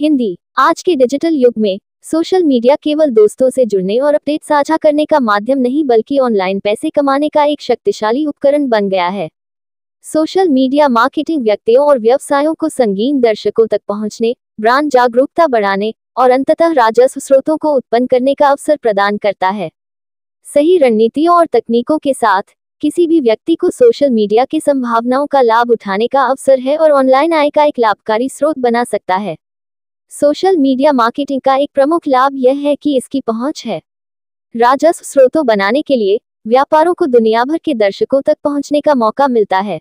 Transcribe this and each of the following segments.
हिंदी। आज के डिजिटल युग में सोशल मीडिया केवल दोस्तों से जुड़ने और अपडेट साझा करने का माध्यम नहीं, बल्कि ऑनलाइन पैसे कमाने का एक शक्तिशाली उपकरण बन गया है। सोशल मीडिया मार्केटिंग व्यक्तियों और व्यवसायों को संगीन दर्शकों तक पहुँचने, ब्रांड जागरूकता बढ़ाने और अंततः राजस्व स्रोतों को उत्पन्न करने का अवसर प्रदान करता है। सही रणनीतियों और तकनीकों के साथ किसी भी व्यक्ति को सोशल मीडिया की संभावनाओं का लाभ उठाने का अवसर है और ऑनलाइन आय का एक लाभकारी स्रोत बना सकता है। सोशल मीडिया मार्केटिंग का एक प्रमुख लाभ यह है कि इसकी पहुँच है। राजस्व स्रोतों बनाने के लिए व्यापारों को दुनिया भर के दर्शकों तक पहुँचने का मौका मिलता है।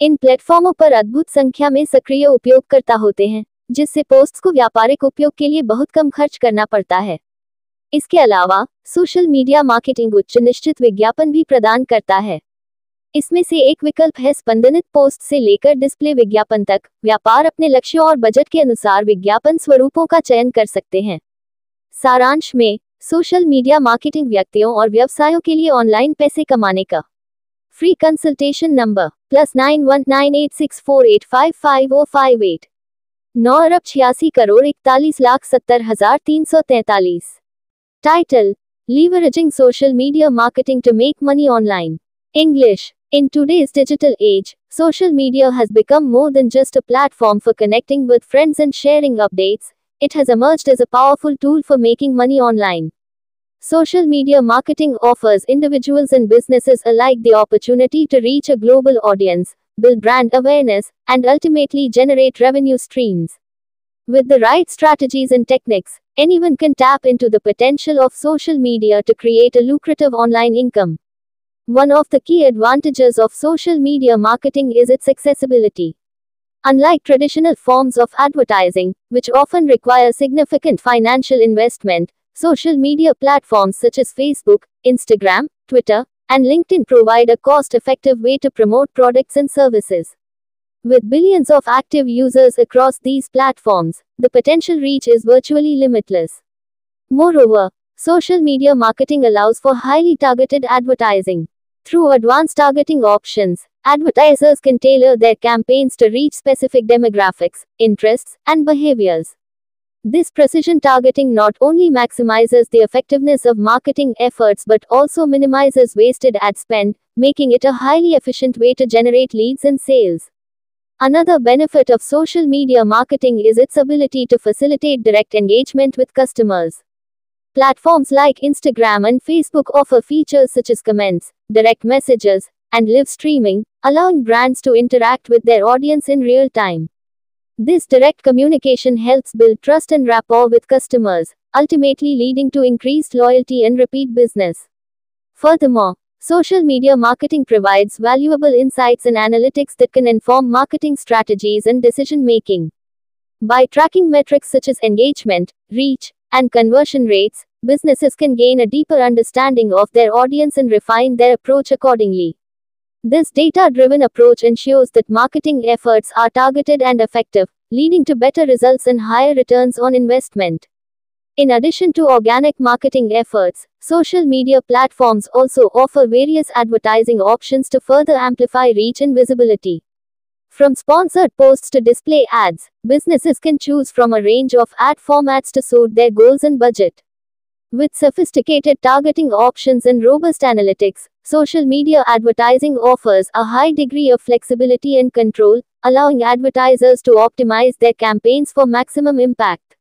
इन प्लेटफॉर्मों पर अद्भुत संख्या में सक्रिय उपयोगकर्ता होते हैं, जिससे पोस्ट को व्यापारिक उपयोग के लिए बहुत कम खर्च करना पड़ता है। इसके अलावा, सोशल मीडिया मार्केटिंग उच्च निश्चित विज्ञापन भी प्रदान करता है। इसमें से एक विकल्प है स्पंदनित पोस्ट से लेकर डिस्प्ले विज्ञापन तक। व्यापार अपने लक्ष्यों और बजट के अनुसार विज्ञापन स्वरूपों का चयन कर सकते हैं। सारांश में, सोशल मीडिया मार्केटिंग व्यक्तियों और व्यवसायों के लिए ऑनलाइन पैसे कमाने का। Free consultation number, plus nine one nine eight six four eight five five o five eight. नौ अरब छियासी करोड़ इकतालीस लाख सत्तर हज़ार तीन सौ तैतालीस। Title Leveraging social media marketing to make money online. English. In today's digital age, social media has become more than just a platform for connecting with friends and sharing updates. It has emerged as a powerful tool for making money online. Social media marketing offers individuals and businesses alike the opportunity to reach a global audience, build brand awareness, and ultimately generate revenue streams. With the right strategies and techniques, anyone can tap into the potential of social media to create a lucrative online income. One of the key advantages of social media marketing is its accessibility. Unlike traditional forms of advertising, which often require significant financial investment, social media platforms such as Facebook, Instagram, Twitter, and LinkedIn provide a cost effective way to promote products and services. With billions of active users across these platforms, the potential reach is virtually limitless. Moreover, social media marketing allows for highly targeted advertising. Through advanced targeting options, advertisers can tailor their campaigns to reach specific demographics, interests, and behaviors. This precision targeting not only maximizes the effectiveness of marketing efforts but also minimizes wasted ad spend, making it a highly efficient way to generate leads and sales. Another benefit of social media marketing is its ability to facilitate direct engagement with customers. Platforms like Instagram and Facebook offer features such as comments, direct messages, and live streaming, allowing brands to interact with their audience in real time. This direct communication helps build trust and rapport with customers, ultimately leading to increased loyalty and repeat business. Furthermore, Social media marketing provides valuable insights and analytics that can inform marketing strategies and decision making. By tracking metrics such as engagement, reach, and conversion rates, businesses can gain a deeper understanding of their audience and refine their approach accordingly. This data driven approach ensures that marketing efforts are targeted and effective, leading to better results and higher returns on investment. In addition to organic marketing efforts, social media platforms also offer various advertising options to further amplify reach and visibility. From sponsored posts to display ads, businesses can choose from a range of ad formats to suit their goals and budget. With sophisticated targeting options and robust analytics, social media advertising offers a high degree of flexibility and control, allowing advertisers to optimize their campaigns for maximum impact.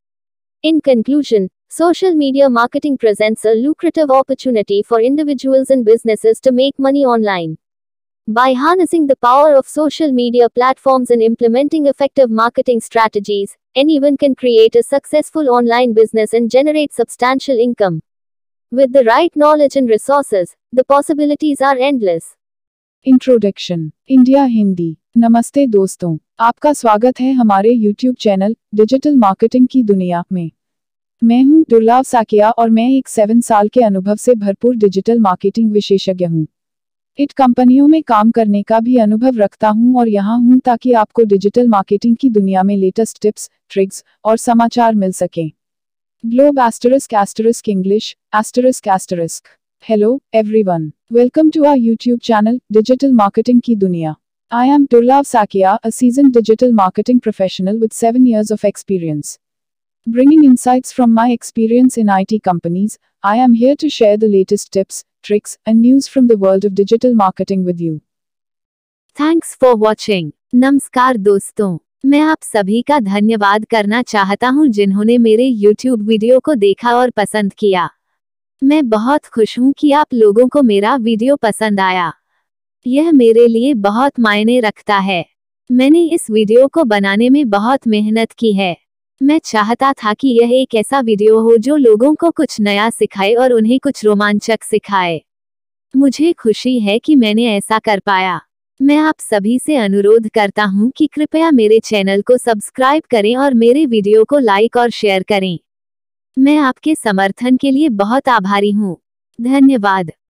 In conclusion, social media marketing presents a lucrative opportunity for individuals and businesses to make money online. By harnessing the power of social media platforms and implementing effective marketing strategies, anyone can create a successful online business and generate substantial income. With the right knowledge and resources, the possibilities are endless. Introduction India Hindi नमस्ते दोस्तों आपका स्वागत है हमारे YouTube channel digital marketing की दुनिया में मैं हूं दुर्लभ साकिया और मैं एक सेवन साल के अनुभव से भरपूर डिजिटल मार्केटिंग विशेषज्ञ हूं इट कंपनियों में काम करने का भी अनुभव रखता हूँ और यहाँ हूँ ताकि आपको डिजिटल मार्केटिंग की दुनिया में लेटेस्ट टिप्स ट्रिक्स और समाचार मिल सकें globe asterisk asterisk English asterisk asterisk hello everyone welcome to our YouTube channel digital marketing की दुनिया I am Durlav Sakia, a seasoned digital marketing professional with 7 years of experience. Bringing insights from my experience in IT companies, I am here to share the latest tips, tricks, and news from the world of digital marketing with you. Thanks for watching नमस्कार दोस्तों. मैं आप सभी का धन्यवाद करना चाहता हूँ जिन्होंने मेरे YouTube वीडियो को देखा और पसंद किया। मैं बहुत खुश हूँ कि आप लोगों को मेरा वीडियो पसंद आया। यह मेरे लिए बहुत मायने रखता है। मैंने इस वीडियो को बनाने में बहुत मेहनत की है। मैं चाहता था कि यह एक ऐसा वीडियो हो जो लोगों को कुछ नया सिखाए और उन्हें कुछ रोमांचक सिखाए। मुझे खुशी है कि मैंने ऐसा कर पाया। मैं आप सभी से अनुरोध करता हूँ कि कृपया मेरे चैनल को सब्सक्राइब करें और मेरे वीडियो को लाइक और शेयर करें। मैं आपके समर्थन के लिए बहुत आभारी हूँ। धन्यवाद।